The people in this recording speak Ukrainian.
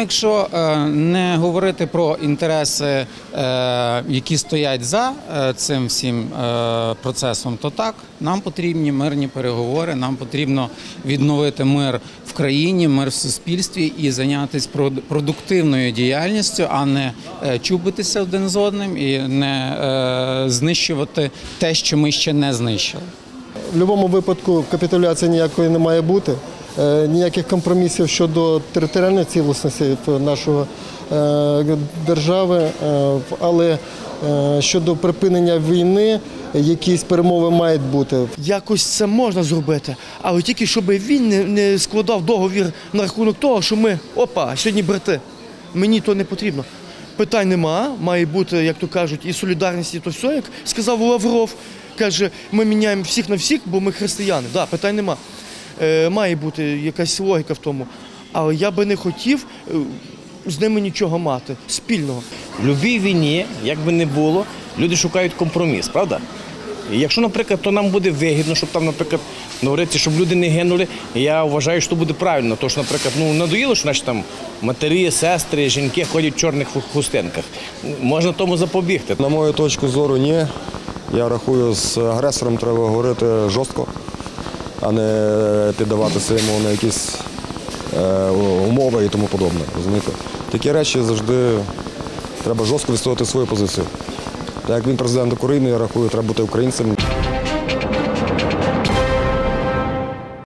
Якщо е, не говорити про інтереси, е, які стоять за е, цим всім процесом, то так, нам потрібні мирні переговори, нам потрібно відновити мир в країні, мир в суспільстві і зайнятися прод- продуктивною діяльністю, а не чубитися один з одним і не знищувати те, що ми ще не знищили. В будь-якому випадку капітуляції ніякої не має бути. Е, Ніяких компромісів щодо територіальної цілісності нашої е, держави, е, але щодо припинення війни якісь перемови мають бути. Якось це можна зробити, але тільки щоб він не, складав договір на рахунок того, що ми опа, сьогодні брати. Мені то не потрібно. Питань нема, має бути, як то кажуть, і солідарність, і то все, як сказав Лавров. Каже, ми міняємо всіх на всіх, бо ми християни. Да, питань нема. Е, має бути якась логіка в тому. Але я би не хотів е, з ними нічого мати спільного. В будь-якій війні, як би не було, люди шукають компроміс, правда? І якщо, наприклад, то нам буде вигідно, щоб там, наприклад, говориться, щоб люди не гинули, я вважаю, що буде правильно. Що, наприклад, ну надоїло, що наші там матері, сестри, жінки ходять в чорних хустинках. Можна тому запобігти. На мою точку зору, ні. Я рахую, з агресором треба говорити жорстко, а не піддаватися йому на якісь е, умови і тому подобне. Розумієте? Такі речі завжди треба жорстко відстояти свою позицію. Так як він президент України, я рахую, треба бути українцем.